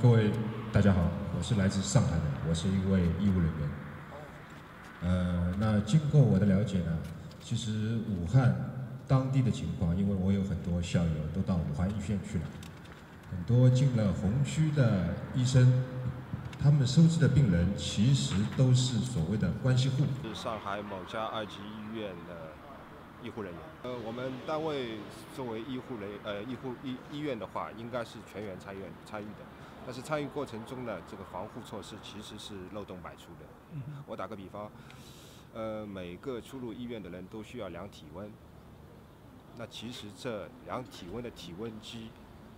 各位大家好，我是来自上海的，我是一位医务人员。呃，那经过我的了解呢，其实武汉当地的情况，因为我有很多校友都到武汉医院去了，很多进了红区的医生，他们收治的病人其实都是所谓的关系户。是上海某家二级医院的医护人员。呃，我们单位作为医护人呃医护医医院的话，应该是全员参与参与的。但是参与过程中呢，这个防护措施其实是漏洞百出的。我打个比方，呃，每个出入医院的人都需要量体温。那其实这量体温的体温机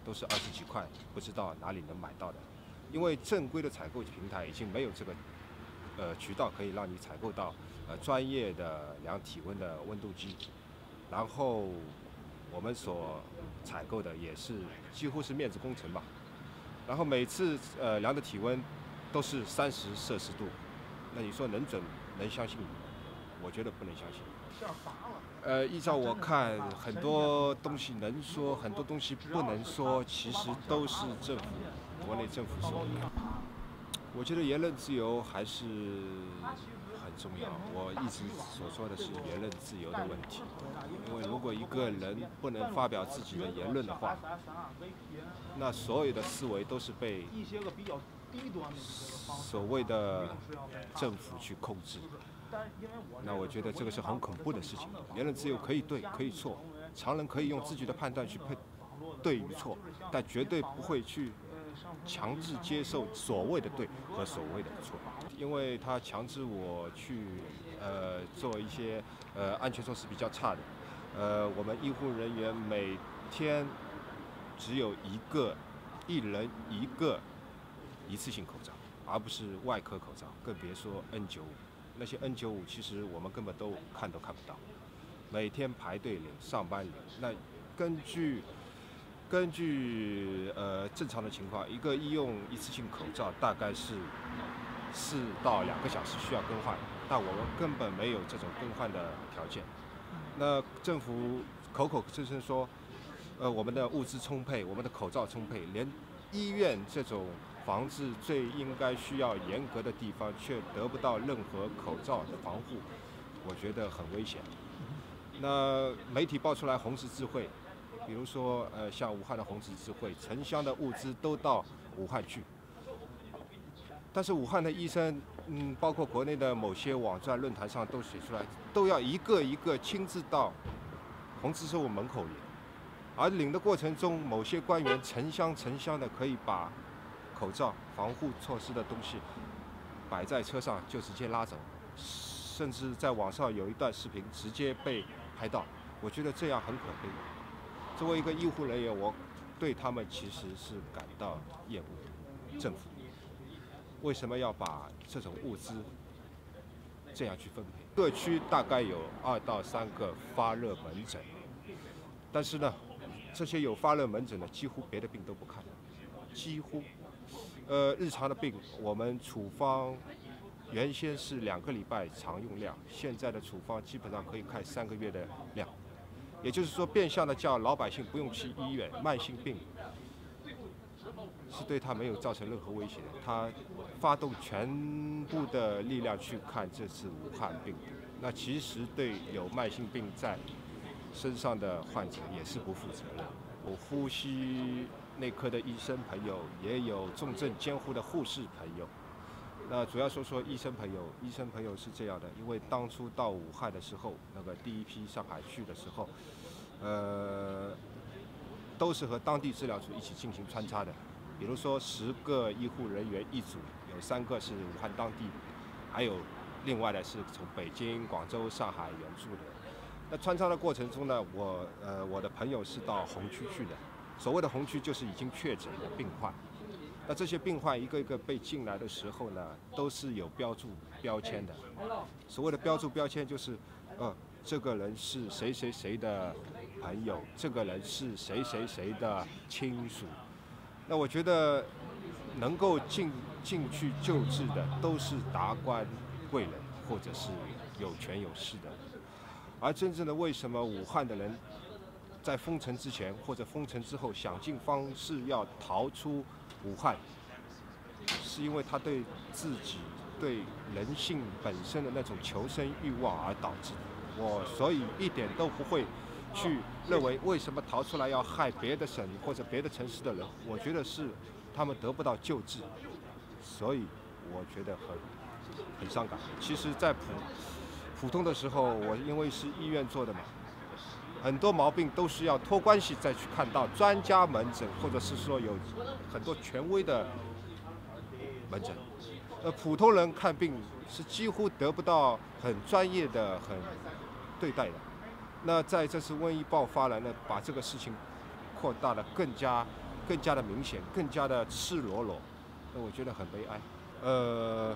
都是二十几块，不知道哪里能买到的。因为正规的采购平台已经没有这个呃渠道可以让你采购到呃专业的量体温的温度计。然后我们所采购的也是几乎是面子工程吧。然后每次呃量的体温都是三十摄氏度，那你说能准能相信？我觉得不能相信。呃，依照我看，很多东西能说，很多东西不能说，其实都是政府国内政府说的。我觉得言论自由还是很重要。我一直所说的是言论自由的问题，因为如果一个人不能发表自己的言论的话，那所有的思维都是被所谓的政府去控制。那我觉得这个是很恐怖的事情。言论自由可以对，可以错，常人可以用自己的判断去判对与错，但绝对不会去强制接受所谓的对和所谓的错，因为他强制我去呃做一些呃安全措施比较差的，呃我们医护人员每天只有一个一人一个一次性口罩，而不是外科口罩，更别说 N95。那些 N95 其实我们根本都看都看不到，每天排队领上班领。那根据根据呃正常的情况，一个医用一次性口罩大概是四到两个小时需要更换，但我们根本没有这种更换的条件。那政府口口声声说，呃我们的物资充沛，我们的口罩充沛，连医院这种防治最应该需要严格的地方，却得不到任何口罩的防护，我觉得很危险。那媒体爆出来红十字会，比如说呃像武汉的红十字会，城乡的物资都到武汉去，但是武汉的医生，嗯，包括国内的某些网站论坛上都写出来，都要一个一个亲自到红十字会门口领，而领的过程中，某些官员成箱成箱的可以把口罩、防护措施的东西摆在车上就直接拉走，甚至在网上有一段视频直接被拍到，我觉得这样很可悲。作为一个医护人员，我对他们其实是感到厌恶。政府为什么要把这种物资这样去分配？各区大概有二到三个发热门诊，但是呢，这些有发热门诊的几乎别的病都不看，几乎。呃，日常的病，我们处方原先是两个礼拜常用量，现在的处方基本上可以开三个月的量，也就是说，变相的叫老百姓不用去医院，慢性病是对他没有造成任何威胁的。他发动全部的力量去看这次武汉病毒，那其实对有慢性病在身上的患者也是不负责任。我呼吸。内科的医生朋友，也有重症监护的护士朋友。那主要说说医生朋友，医生朋友是这样的，因为当初到武汉的时候，那个第一批上海去的时候，呃，都是和当地治疗组一起进行穿插的。比如说十个医护人员一组，有三个是武汉当地，还有另外的是从北京、广州、上海援助的。那穿插的过程中呢，我呃我的朋友是到红区去的。所谓的红区就是已经确诊的病患，那这些病患一个一个被进来的时候呢，都是有标注标签的。所谓的标注标签就是，呃，这个人是谁谁谁的朋友，这个人是谁谁谁的亲属。那我觉得能够进进去救治的都是达官贵人或者是有权有势的，而真正的为什么武汉的人？在封城之前或者封城之后想尽方式要逃出武汉，是因为他对自己对人性本身的那种求生欲望而导致。我所以一点都不会去认为为什么逃出来要害别的省或者别的城市的人。我觉得是他们得不到救治，所以我觉得很很伤感。其实，在普普通的时候，我因为是医院做的嘛。很多毛病都是要托关系再去看到专家门诊，或者是说有很多权威的门诊。呃，普通人看病是几乎得不到很专业的、很对待的。那在这次瘟疫爆发了，那把这个事情扩大的更加、更加的明显，更加的赤裸裸。那我觉得很悲哀。呃，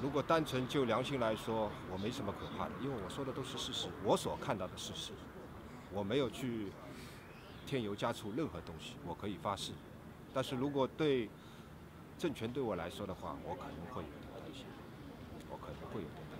如果单纯就良心来说，我没什么可怕的，因为我说的都是事实，我所看到的事实。我没有去添油加醋任何东西我可以发誓。但是如果对政权对我来说的话我可能会有点担心我可能会有点